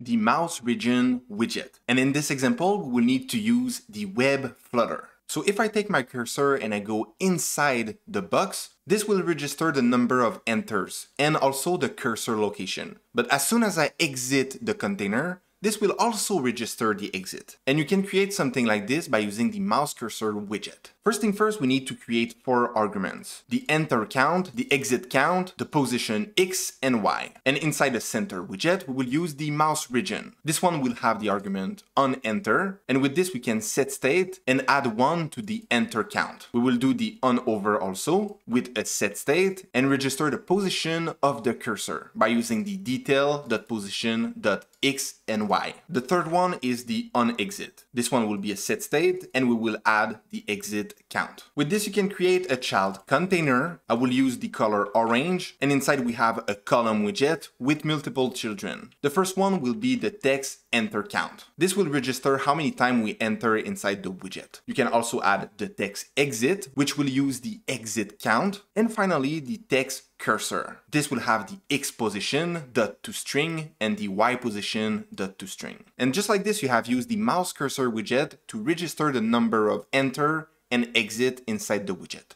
the mouse region widget. And in this example, we will need to use the web flutter. So if I take my cursor and I go inside the box, this will register the number of enters and also the cursor location. But as soon as I exit the container, this will also register the exit. And you can create something like this by using the mouse cursor widget. First thing first, we need to create four arguments. The enter count, the exit count, the position X and Y. And inside the center widget, we will use the mouse region. This one will have the argument on enter. And with this, we can set state and add one to the enter count. We will do the on hover also with a set state and register the position of the cursor by using the detail.position.x and y. The third one is the onExit. This one will be a set state and we will add the exit count. With this you can create a child container. I will use the color orange and inside we have a column widget with multiple children. The first one will be the text enter count. This will register how many times we enter inside the widget. You can also add the text exit, which will use the exit count. And finally, the text cursor. This will have the X position dot to string and the Y position dot to string. And just like this, you have used the mouse cursor widget to register the number of enter and exit inside the widget.